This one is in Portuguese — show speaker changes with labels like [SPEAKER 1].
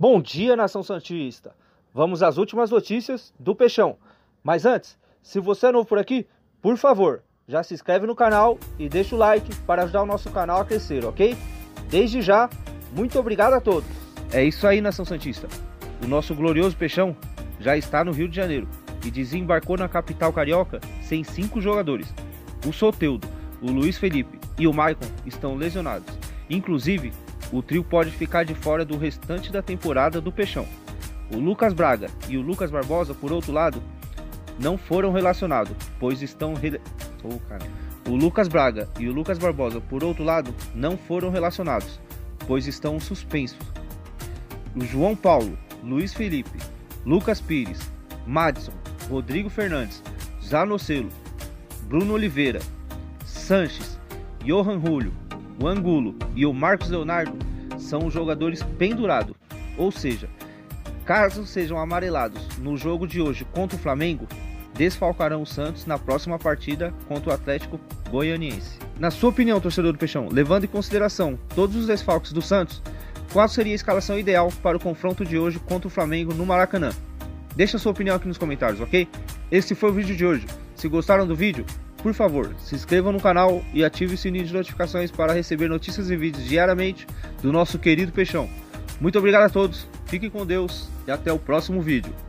[SPEAKER 1] Bom dia, nação Santista! Vamos às últimas notícias do Peixão. Mas antes, se você é novo por aqui, por favor, já se inscreve no canal e deixa o like para ajudar o nosso canal a crescer, ok? Desde já, muito obrigado a todos! É isso aí, nação Santista! O nosso glorioso Peixão já está no Rio de Janeiro e desembarcou na capital carioca sem cinco jogadores. O Soteudo, o Luiz Felipe e o Maicon estão lesionados. Inclusive, o trio pode ficar de fora do restante da temporada do Peixão. O Lucas Braga e o Lucas Barbosa, por outro lado, não foram relacionados, pois estão oh, O Lucas Braga e o Lucas Barbosa, por outro lado, não foram relacionados, pois estão suspensos. O João Paulo, Luiz Felipe, Lucas Pires, Madison, Rodrigo Fernandes, Zanocelo, Bruno Oliveira, Sanches, Johan Julio, o Angulo e o Marcos Leonardo são jogadores pendurados, ou seja, caso sejam amarelados no jogo de hoje contra o Flamengo, desfalcarão o Santos na próxima partida contra o Atlético Goianiense. Na sua opinião, torcedor do Peixão, levando em consideração todos os desfalques do Santos, qual seria a escalação ideal para o confronto de hoje contra o Flamengo no Maracanã? Deixa sua opinião aqui nos comentários, ok? Esse foi o vídeo de hoje. Se gostaram do vídeo, por favor, se inscreva no canal e ative o sininho de notificações para receber notícias e vídeos diariamente do nosso querido Peixão. Muito obrigado a todos, fiquem com Deus e até o próximo vídeo.